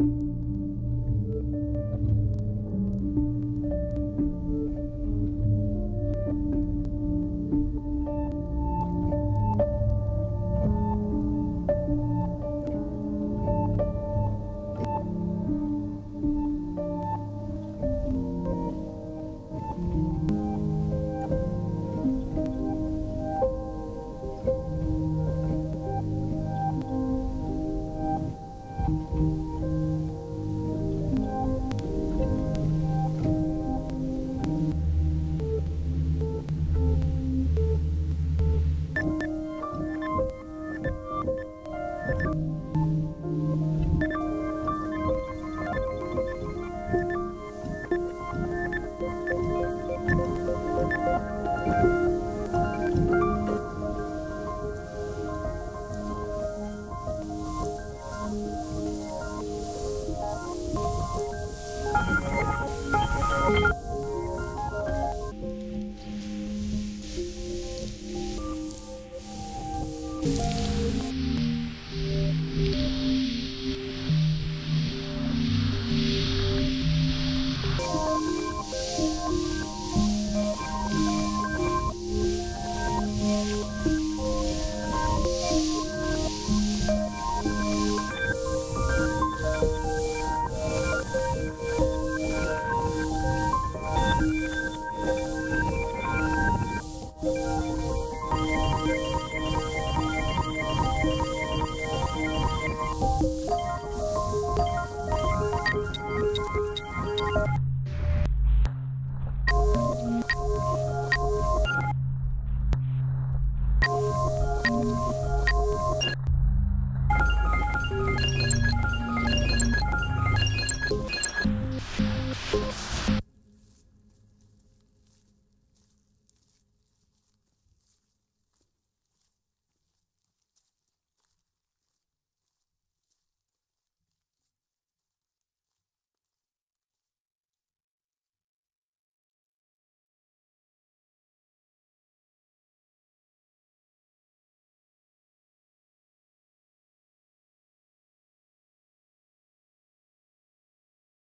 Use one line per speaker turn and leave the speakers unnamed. you Thank you.